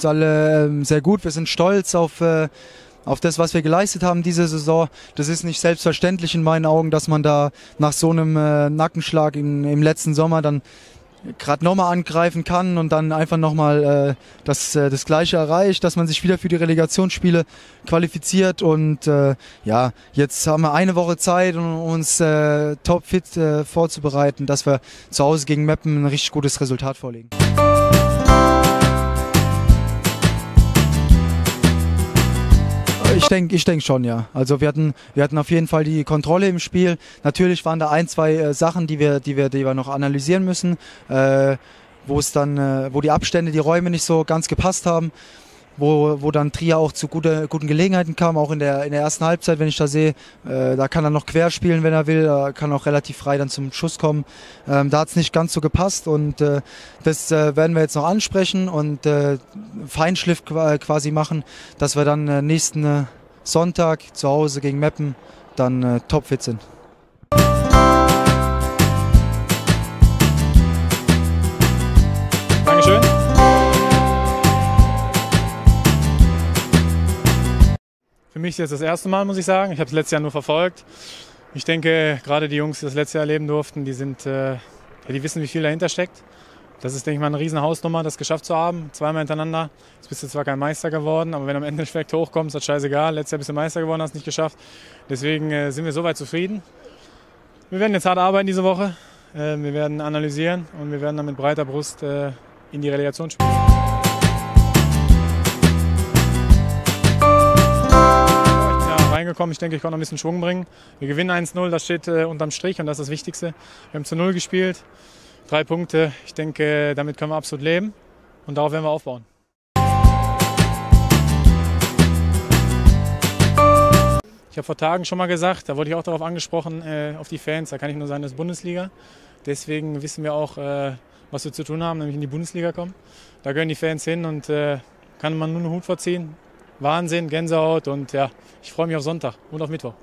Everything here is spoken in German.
uns alle ähm, sehr gut. Wir sind stolz auf, äh, auf das, was wir geleistet haben diese Saison. Das ist nicht selbstverständlich in meinen Augen, dass man da nach so einem äh, Nackenschlag in, im letzten Sommer dann gerade nochmal angreifen kann und dann einfach nochmal äh, das, äh, das Gleiche erreicht, dass man sich wieder für die Relegationsspiele qualifiziert und äh, ja, jetzt haben wir eine Woche Zeit, um uns äh, topfit äh, vorzubereiten, dass wir zu Hause gegen Meppen ein richtig gutes Resultat vorlegen. Denke ich denk schon, ja. Also wir hatten, wir hatten auf jeden Fall die Kontrolle im Spiel. Natürlich waren da ein, zwei äh, Sachen, die wir, die wir, die wir noch analysieren müssen, äh, wo es dann, äh, wo die Abstände, die Räume nicht so ganz gepasst haben wo, wo dann Trier auch zu gute, guten Gelegenheiten kam, auch in der, in der ersten Halbzeit, wenn ich da sehe, äh, da kann er noch quer spielen, wenn er will, da kann auch relativ frei dann zum Schuss kommen. Ähm, da hat es nicht ganz so gepasst und äh, das äh, werden wir jetzt noch ansprechen und Feinschliff quasi machen, dass wir dann nächsten Sonntag zu Hause gegen Meppen dann äh, topfit sind. Für mich ist jetzt das erste Mal, muss ich sagen. Ich habe es letztes Jahr nur verfolgt. Ich denke, gerade die Jungs, die das letzte Jahr erleben durften, die, sind, äh, die wissen, wie viel dahinter steckt. Das ist, denke ich mal, eine riesen Hausnummer, das geschafft zu haben. Zweimal hintereinander. Jetzt bist du zwar kein Meister geworden, aber wenn am Ende ein hochkommt, ist das scheißegal. Letztes Jahr bist du Meister geworden, hast nicht geschafft. Deswegen äh, sind wir soweit zufrieden. Wir werden jetzt hart arbeiten diese Woche. Äh, wir werden analysieren und wir werden dann mit breiter Brust äh, in die Relegation spielen. reingekommen. Ich denke, ich kann noch ein bisschen Schwung bringen. Wir gewinnen 1-0, das steht äh, unterm Strich und das ist das Wichtigste. Wir haben zu 0 gespielt, drei Punkte. Ich denke, damit können wir absolut leben und darauf werden wir aufbauen. Ich habe vor Tagen schon mal gesagt, da wurde ich auch darauf angesprochen, äh, auf die Fans. Da kann ich nur sagen, das ist Bundesliga. Deswegen wissen wir auch, äh, was wir zu tun haben, nämlich in die Bundesliga kommen. Da gehören die Fans hin und äh, kann man nur einen Hut vorziehen. Wahnsinn, Gänsehaut und ja, ich freue mich auf Sonntag und auf Mittwoch.